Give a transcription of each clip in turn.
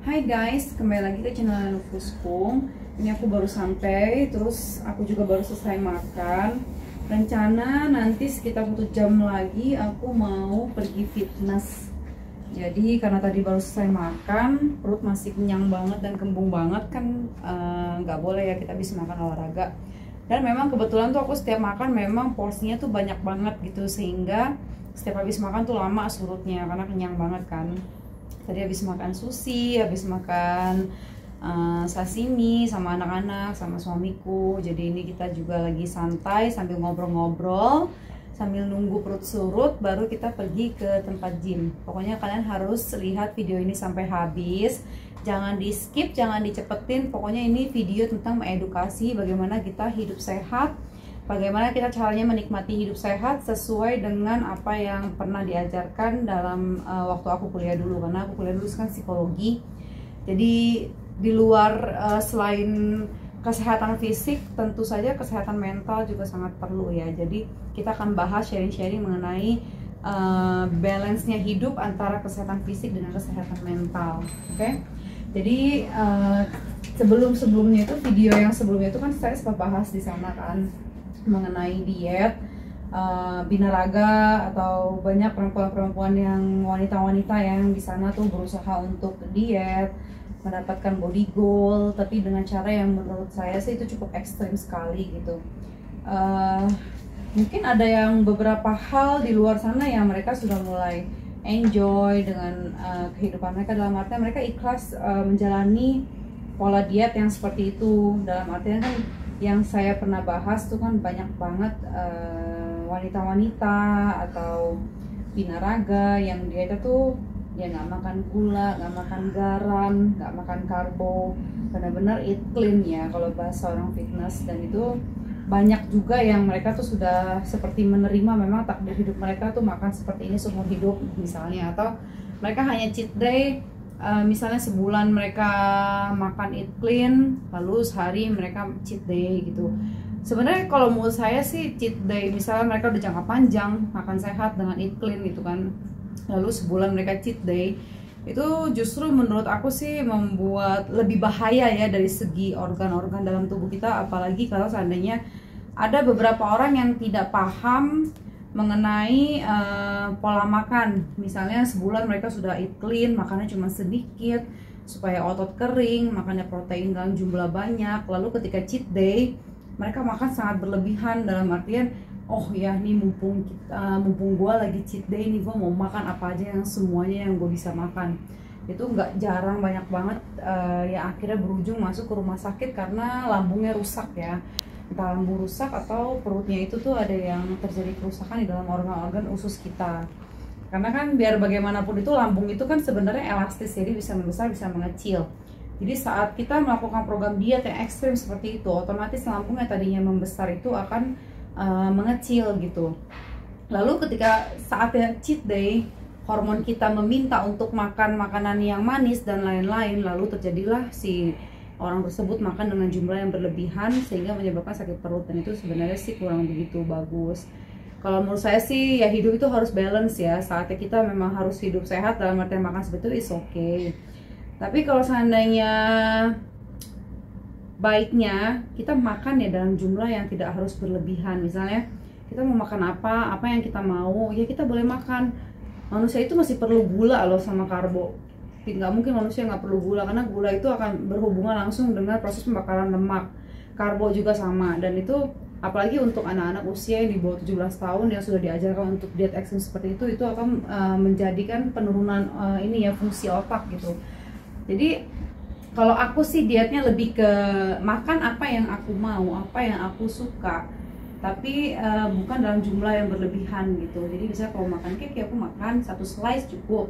Hai guys, kembali lagi ke channel Nufuskung Ini aku baru sampai, terus aku juga baru selesai makan. Rencana nanti sekitar satu jam lagi aku mau pergi fitness. Jadi karena tadi baru selesai makan, perut masih kenyang banget dan kembung banget kan eh, nggak uh, boleh ya kita bisa makan olahraga. Dan memang kebetulan tuh aku setiap makan memang porsinya tuh banyak banget gitu Sehingga setiap habis makan tuh lama surutnya karena kenyang banget kan tadi habis makan sushi habis makan uh, sashimi sama anak-anak sama suamiku. Jadi ini kita juga lagi santai sambil ngobrol-ngobrol sambil nunggu perut surut baru kita pergi ke tempat gym. Pokoknya kalian harus lihat video ini sampai habis. Jangan di skip jangan dicepetin. Pokoknya ini video tentang mengedukasi bagaimana kita hidup sehat bagaimana kita caranya menikmati hidup sehat sesuai dengan apa yang pernah diajarkan dalam uh, waktu aku kuliah dulu? Karena aku kuliah dulu kan psikologi. Jadi di luar uh, selain kesehatan fisik tentu saja kesehatan mental juga sangat perlu ya. Jadi kita akan bahas sharing-sharing mengenai uh, balance-nya hidup antara kesehatan fisik dengan kesehatan mental oke? Okay? jadi uh, sebelum sebelumnya itu video yang sebelumnya itu kan saya sempat bahas di sana kan mengenai diet uh, binaraga atau banyak perempuan-perempuan yang wanita-wanita yang di sana tuh berusaha untuk diet mendapatkan body goal tapi dengan cara yang menurut saya sih itu cukup ekstrim sekali gitu. Uh, mungkin ada yang beberapa hal di luar sana yang mereka sudah mulai enjoy dengan uh, kehidupan mereka dalam artian mereka ikhlas uh, menjalani pola diet yang seperti itu. Dalam artian kan yang saya pernah bahas tuh kan banyak banget eh, wanita-wanita uh, atau binaraga yang dia itu tuh ya nggak makan gula, nggak makan garam, nggak makan karbo, benar-benar eat clean ya kalau bahasa orang fitness. Dan itu banyak juga yang mereka tuh sudah seperti menerima memang takdir hidup mereka tuh makan seperti ini seumur hidup misalnya. Atau mereka hanya cheat day uh, misalnya sebulan mereka makan eat clean lalu sehari mereka cheat day gitu. Sebenarnya kalau menurut saya sih cheat day misalnya mereka udah jangka panjang makan sehat dengan eat clean gitu kan lalu sebulan mereka cheat day itu justru menurut aku sih membuat lebih bahaya ya dari segi organ-organ dalam tubuh kita apalagi kalau seandainya ada beberapa orang yang tidak paham mengenai uh, pola makan. Misalnya sebulan mereka sudah eat clean, makannya cuma sedikit supaya otot kering, makannya protein dalam jumlah banyak. Lalu ketika cheat day, mereka makan sangat berlebihan dalam artian oh ya nih mumpung kita mumpung gue lagi cheat day nih gue mau makan apa aja yang semuanya yang gue bisa makan itu nggak jarang banyak banget uh, yang akhirnya berujung masuk ke rumah sakit karena lambungnya rusak ya entah lambung rusak atau perutnya itu tuh ada yang terjadi kerusakan di dalam organ-organ usus kita. Karena kan biar bagaimanapun itu lambung itu kan sebenarnya elastis jadi bisa membesar bisa mengecil. Jadi saat kita melakukan program diet yang ekstrim seperti itu otomatis lambung tadinya membesar itu akan uh, mengecil gitu. Lalu ketika saatnya cheat day hormon kita meminta untuk makan makanan yang manis dan lain-lain lalu terjadilah si orang tersebut makan dengan jumlah yang berlebihan sehingga menyebabkan sakit perut. Dan itu sebenarnya sih kurang begitu bagus. Kalau menurut saya sih ya hidup itu harus balance ya. Saatnya kita memang harus hidup sehat dalam artian makan seperti itu is okay. Tapi kalau seandainya baiknya kita makan ya dalam jumlah yang tidak harus berlebihan. Misalnya kita mau makan apa apa yang kita mau ya kita boleh makan. Manusia itu masih perlu gula loh sama karbo nggak mungkin manusia nggak perlu gula karena gula itu akan berhubungan langsung dengan proses pembakaran lemak. Karbo juga sama dan itu apalagi untuk anak-anak usia yang di bawah 17 tahun yang sudah diajarkan untuk diet ekstrim seperti itu itu akan uh, menjadikan penurunan uh, ini ya fungsi otak gitu. Jadi kalau aku sih dietnya lebih ke makan apa yang aku mau apa yang aku suka tapi uh, bukan dalam jumlah yang berlebihan gitu. Jadi bisa kalau makan cake ya aku makan satu slice cukup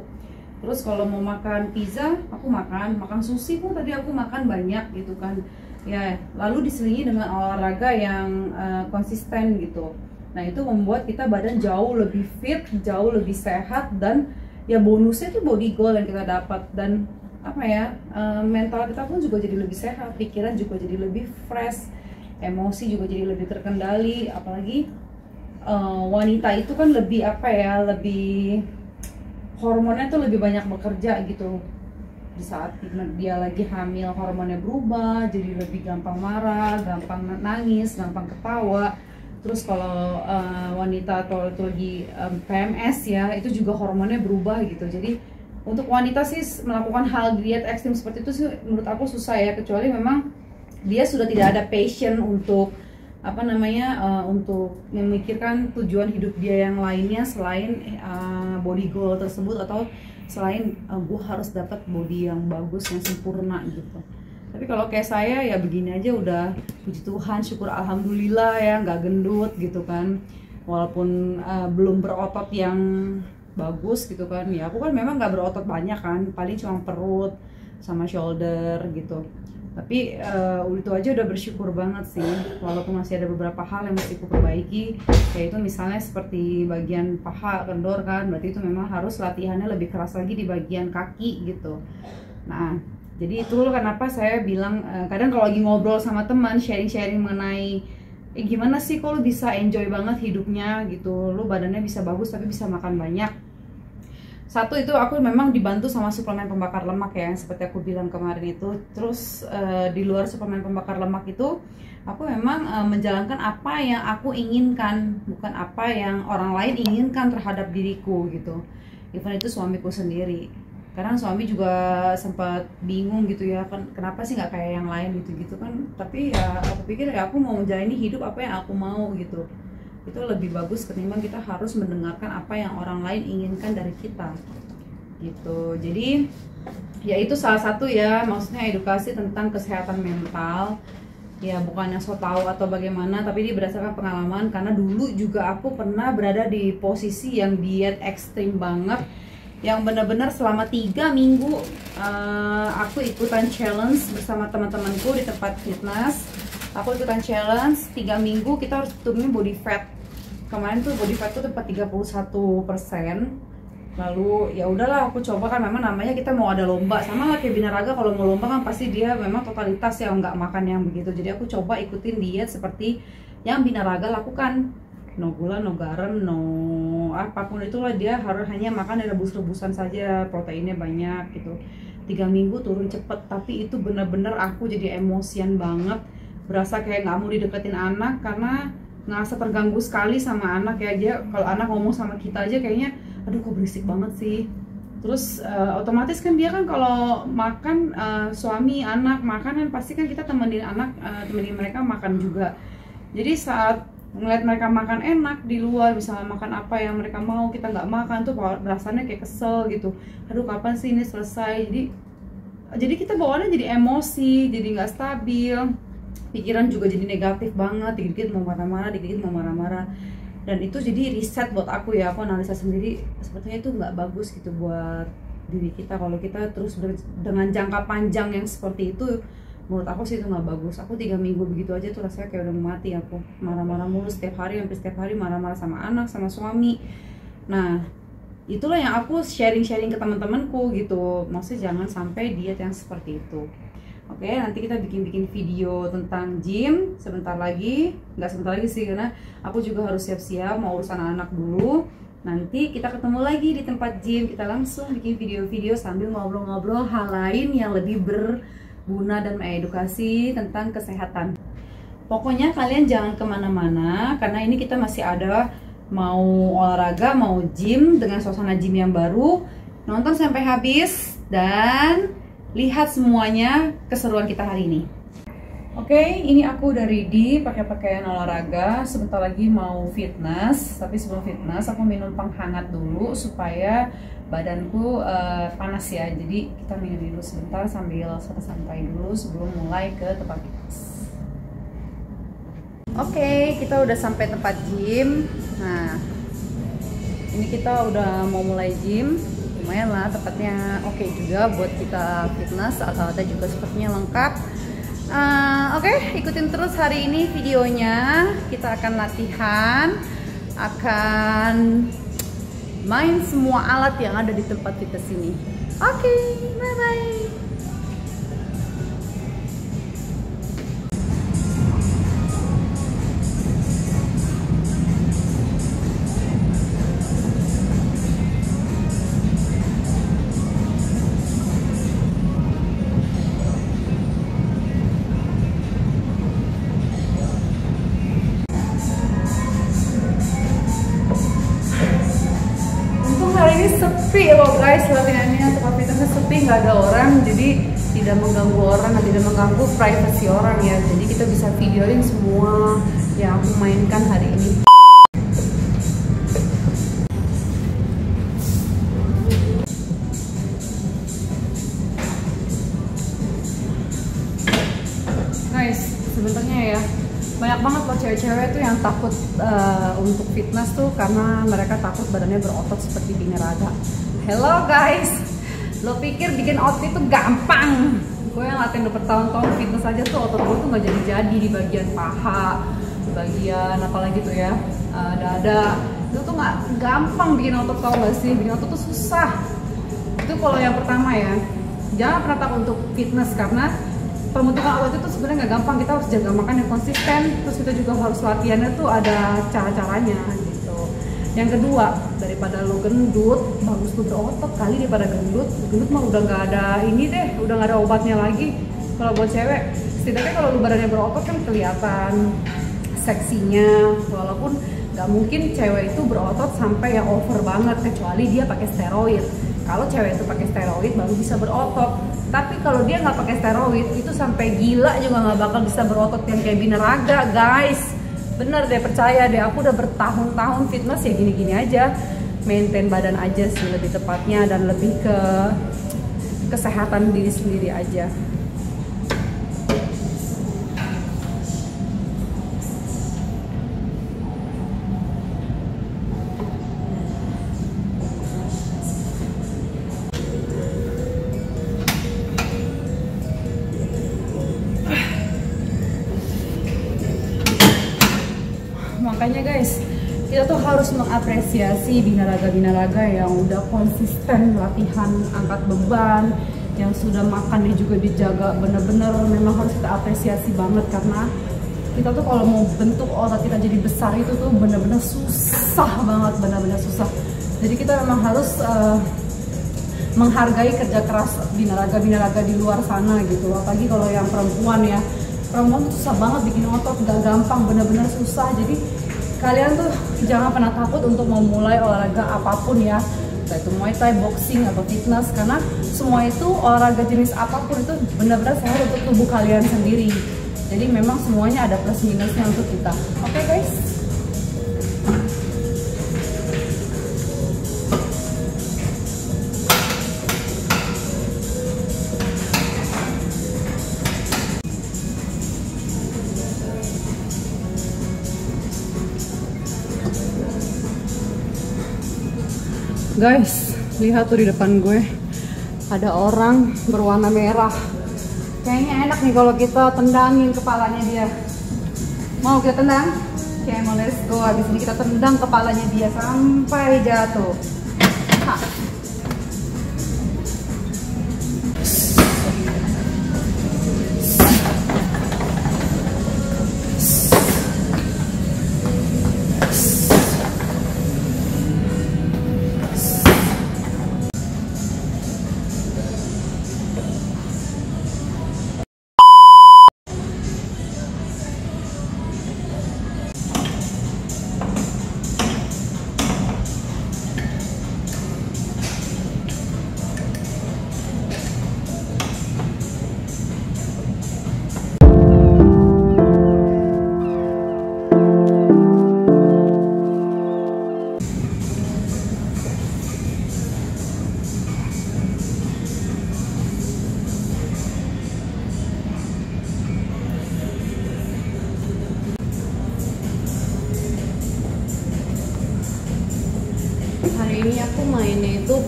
terus kalau mau makan pizza aku makan. Makan sushi pun tadi aku makan banyak gitu kan. Ya lalu diselingi dengan olahraga yang uh, konsisten gitu. Nah itu membuat kita badan jauh lebih fit jauh lebih sehat dan ya bonusnya itu body goal yang kita dapat. Dan apa ya uh, mental kita pun juga jadi lebih sehat pikiran juga jadi lebih fresh emosi juga jadi lebih terkendali. Apalagi uh, wanita itu kan lebih apa ya lebih hormonnya tuh lebih banyak bekerja gitu. Di saat dia lagi hamil hormonnya berubah jadi lebih gampang marah gampang nangis gampang ketawa. Terus kalau uh, wanita atau itu lagi um, PMS ya itu juga hormonnya berubah gitu. Jadi untuk wanita sih melakukan hal diet ekstrim seperti itu sih menurut aku susah ya. Kecuali memang dia sudah tidak ada passion untuk apa namanya uh, untuk memikirkan tujuan hidup dia yang lainnya selain uh, body goal tersebut atau selain uh, gue harus dapat body yang bagus yang sempurna gitu. Tapi kalau kayak saya ya begini aja udah puji Tuhan syukur alhamdulillah ya nggak gendut gitu kan. Walaupun uh, belum berotot yang bagus gitu kan. Ya aku kan memang nggak berotot banyak kan paling cuma perut sama shoulder gitu tapi uh, itu aja udah bersyukur banget sih walaupun masih ada beberapa hal yang masih aku perbaiki yaitu misalnya seperti bagian paha kendor kan berarti itu memang harus latihannya lebih keras lagi di bagian kaki gitu. Nah jadi itu loh kenapa saya bilang uh, kadang kalau lagi ngobrol sama teman sharing-sharing mengenai eh, gimana sih kalau bisa enjoy banget hidupnya? gitu. Lu badannya bisa bagus tapi bisa makan banyak satu itu aku memang dibantu sama suplemen pembakar lemak ya seperti aku bilang kemarin itu. Terus uh, di luar suplemen pembakar lemak itu aku memang uh, menjalankan apa yang aku inginkan bukan apa yang orang lain inginkan terhadap diriku gitu. Even itu suamiku sendiri. Karena suami juga sempat bingung gitu ya kan kenapa sih nggak kayak yang lain? Gitu gitu kan. Tapi ya aku pikir ya aku mau menjalani hidup apa yang aku mau gitu itu lebih bagus ketimbang kita harus mendengarkan apa yang orang lain inginkan dari kita. Gitu. Jadi ya itu salah satu ya maksudnya edukasi tentang kesehatan mental. Ya bukannya so tahu atau bagaimana tapi ini berdasarkan pengalaman karena dulu juga aku pernah berada di posisi yang diet ekstrim banget yang benar-benar selama tiga minggu uh, aku ikutan challenge bersama teman-temanku di tempat fitness aku ikutan challenge tiga minggu kita harus turunin body fat. Kemarin tuh body fat tuh tempat 31 persen. Lalu ya udahlah aku coba kan memang namanya kita mau ada lomba. Sama lah kayak binaraga kalau mau lomba kan pasti dia memang totalitas ya nggak makan yang begitu. Jadi aku coba ikutin diet seperti yang binaraga lakukan. No gula, no garam, no apa pun itulah dia harus hanya makan rebus-rebusan saja, proteinnya banyak gitu. Tiga minggu turun cepet, tapi itu bener-bener aku jadi emosian banget, berasa kayak nggak mau dideketin anak karena ngerasa terganggu sekali sama anak ya. Dia kalau anak ngomong sama kita aja kayaknya aduh kok berisik banget sih. Terus uh, otomatis kan dia kan kalau makan uh, suami anak makan kan pasti kan kita temenin anak uh, temenin mereka makan juga. Jadi saat ngeliat mereka makan enak di luar misalnya makan apa yang mereka mau kita nggak makan tuh rasanya kayak kesel gitu. Aduh kapan sih ini selesai? Jadi jadi kita bawaannya jadi emosi jadi nggak stabil pikiran juga jadi negatif banget dikit-dikit mau marah-marah dikit-dikit mau marah-marah. Dan itu jadi riset buat aku ya aku analisa sendiri sepertinya itu nggak bagus gitu buat diri kita. Kalau kita terus dengan jangka panjang yang seperti itu menurut aku sih itu nggak bagus. Aku tiga minggu begitu aja tuh rasanya kayak udah mati. Aku marah-marah mulu setiap hari hampir setiap hari marah-marah sama anak sama suami. Nah itulah yang aku sharing-sharing ke teman-temanku gitu. Maksudnya jangan sampai diet yang seperti itu Oke, nanti kita bikin-bikin video tentang gym sebentar lagi. Nggak sebentar lagi sih, karena aku juga harus siap-siap mau urusan anak dulu. Nanti kita ketemu lagi di tempat gym. Kita langsung bikin video-video sambil ngobrol-ngobrol hal lain yang lebih ber guna dan mengedukasi tentang kesehatan. Pokoknya kalian jangan ke mana-mana karena ini kita masih ada mau olahraga, mau gym dengan suasana gym yang baru. Nonton sampai habis dan lihat semuanya keseruan kita hari ini. Oke, okay, ini aku dari di pakai pakaian olahraga. Sebentar lagi mau fitness, tapi sebelum fitness aku minum penghangat dulu supaya badanku uh, panas ya. Jadi kita minum dulu sebentar sambil santai dulu sebelum mulai ke tempat fitness. Oke, okay, kita udah sampai tempat gym. Nah, ini kita udah mau mulai gym lumayan lah tempatnya oke okay juga buat kita fitness alat-alatnya juga sepertinya lengkap. Uh, oke okay, ikutin terus hari ini videonya. Kita akan latihan akan main semua alat yang ada di tempat fitness ini. Oke okay, bye bye nggak ada orang jadi tidak mengganggu orang dan tidak mengganggu privasi orang ya. Jadi kita bisa videoin semua yang aku mainkan hari ini. Guys sebenarnya ya banyak banget loh cewek-cewek tuh yang takut uh, untuk fitness tuh karena mereka takut badannya berotot seperti binaraga hello guys lo pikir bikin otot itu gampang? Gue yang latihan udah bertahun-tahun fitness aja tuh otot gue tuh nggak jadi-jadi di bagian paha di bagian apalagi tuh ya uh, dada. Itu tuh nggak gampang bikin otot tau gak sih? Bikin otot tuh susah. Itu kalau yang pertama ya. Jangan pernah takut untuk fitness karena pembentukan otot itu sebenarnya nggak gampang. Kita harus jaga makan yang konsisten. Terus kita juga harus latihannya tuh ada cara-caranya yang kedua daripada lo gendut bagus tuh berotot kali daripada gendut gendut mah udah nggak ada ini deh udah nggak ada obatnya lagi. Kalau buat cewek setidaknya kalau lo badannya berotot kan kelihatan seksinya. Walaupun nggak mungkin cewek itu berotot sampai yang over banget kecuali dia pakai steroid. Kalau cewek itu pakai steroid baru bisa berotot. Tapi kalau dia nggak pakai steroid itu sampai gila juga nggak bakal bisa berotot yang kayak binaraga guys bener deh percaya deh aku udah bertahun-tahun fitness ya gini-gini aja. Maintain badan aja sih lebih tepatnya dan lebih ke kesehatan diri sendiri aja mengapresiasi binaraga-binaraga yang udah konsisten latihan angkat beban yang sudah makannya juga dijaga. Bener-bener memang harus kita apresiasi banget karena kita tuh kalau mau bentuk otot kita jadi besar itu tuh bener-bener susah banget bener-bener susah. Jadi kita memang harus uh, menghargai kerja keras binaraga-binaraga di luar sana gitu. Apalagi kalau yang perempuan ya. Perempuan tuh susah banget bikin otot gak gampang bener-bener susah. Jadi kalian tuh jangan pernah takut untuk memulai olahraga apa pun ya. Entah itu muay thai, boxing atau fitness. Karena semua itu olahraga jenis apa pun itu benar-benar sehat untuk tubuh kalian sendiri. Jadi memang semuanya ada plus minusnya untuk kita. Oke okay, guys Guys, lihat tuh di depan gue ada orang berwarna merah. Kayaknya enak nih kalau kita tendangin kepalanya dia. Mau kita tendang? Oke, mau let's go. Habis ini kita tendang kepalanya dia sampai jatuh. Ha.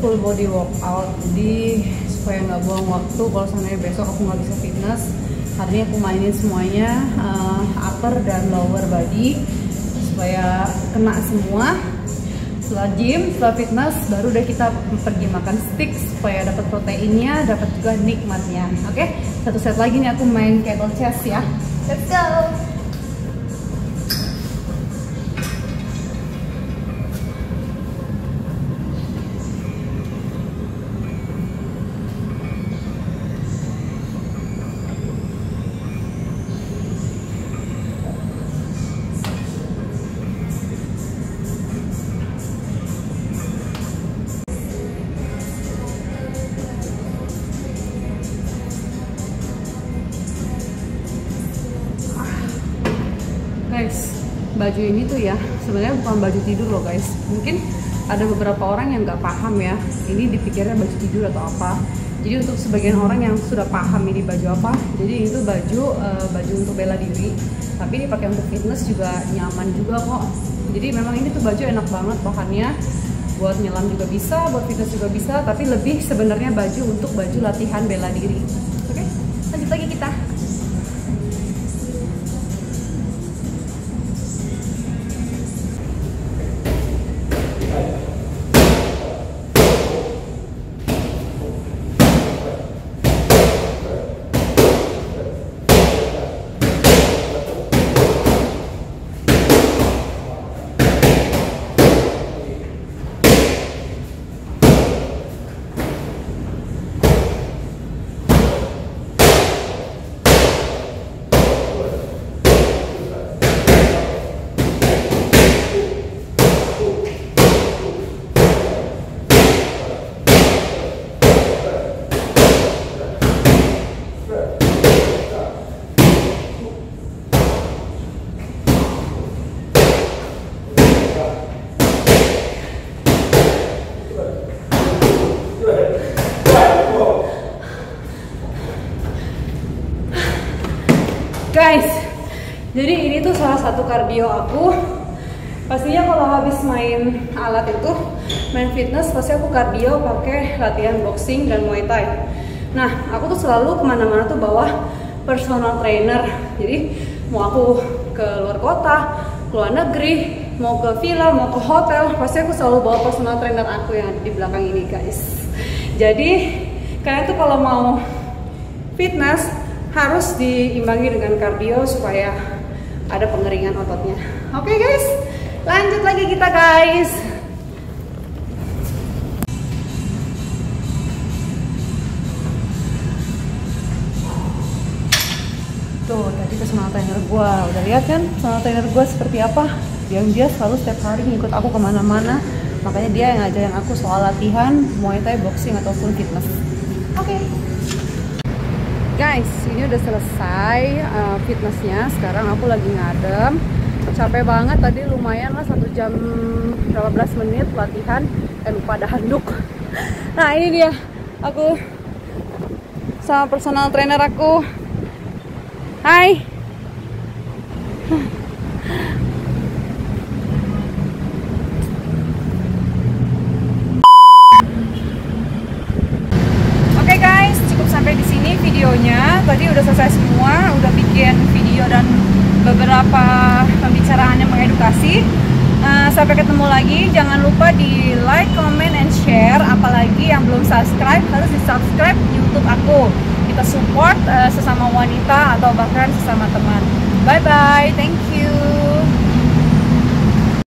Full body workout jadi supaya nggak buang waktu kalau seandainya besok aku nggak bisa fitness hari ini aku mainin semuanya uh, upper dan lower body supaya kena semua setelah gym, setelah fitness baru deh kita pergi makan steak supaya dapat proteinnya, dapat juga nikmatnya. Oke, okay? satu set lagi nih aku main kettle chest ya. Let's go. Baju ini tuh ya sebenarnya bukan baju tidur loh guys. Mungkin ada beberapa orang yang nggak paham ya ini dipikirnya baju tidur atau apa. Jadi untuk sebagian orang yang sudah paham ini baju apa jadi itu baju uh, baju untuk bela diri. Tapi ini pakai untuk fitness juga nyaman juga kok. Jadi memang ini tuh baju enak banget bahannya buat nyelam juga bisa buat fitness juga bisa tapi lebih sebenarnya baju untuk baju latihan bela diri satu kardio aku. Pastinya kalau habis main alat itu main fitness pasti aku kardio pakai latihan boxing dan muay thai. Nah aku tuh selalu ke mana-mana tuh bawa personal trainer. Jadi mau aku ke luar kota ke luar negeri mau ke villa mau ke hotel pasti aku selalu bawa personal trainer aku yang di belakang ini guys. Jadi kalian tuh kalau mau fitness harus diimbangi dengan kardio supaya ada pengeringan ototnya. Oke okay, guys, lanjut lagi kita guys. Tuh, tadi personal trainer gue udah lihat kan personal trainer gue seperti apa? Yang dia selalu setiap hari ngikut aku ke mana-mana. Makanya dia yang ngajarin aku soal latihan, muay thai, boxing ataupun fitness. Oke. Okay guys ini udah selesai uh, fitnessnya. Sekarang aku lagi ngadem. Capek banget tadi lumayan lah satu jam 15 menit latihan. Eh lupa ada handuk. Nah ini dia. Aku sama personal trainer aku. Hai